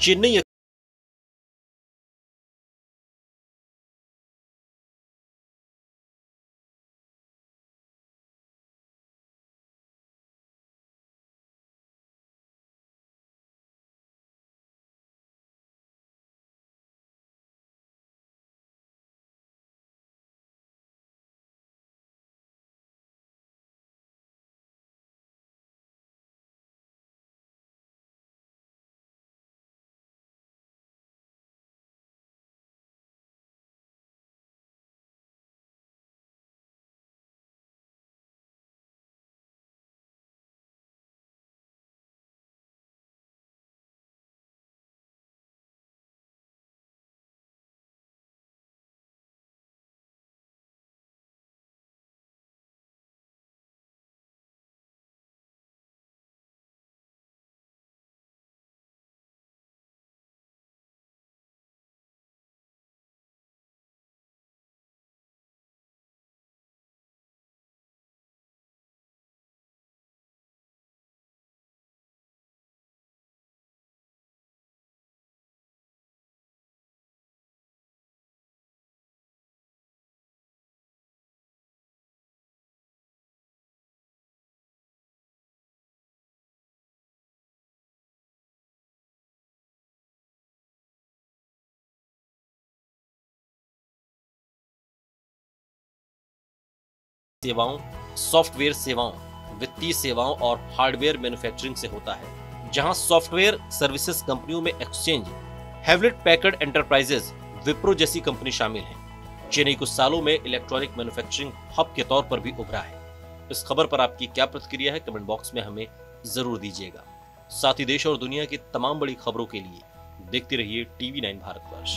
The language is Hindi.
चेन्नई सेवाओं, सॉफ्टवेयर सेवाओं, वित्तीय सेवाओं और हार्डवेयर मैन्युफैक्चरिंग से होता है, जहाँ सॉफ्टवेयर सर्विसेज़ कंपनियों में exchange Hewlett Packard enterprises Wipro जैसी कंपनी शामिल है चेन्नई कुछ सालों में इलेक्ट्रॉनिक मैन्युफैक्चरिंग हब के तौर पर भी उभरा है। इस खबर पर आपकी क्या प्रतिक्रिया है कमेंट बॉक्स में हमें ज़रूर दीजिएगा। साथ ही देश और दुनिया की तमाम बड़ी खबरों के लिए देखते रहिए टीवी नाइन भारतवर्ष।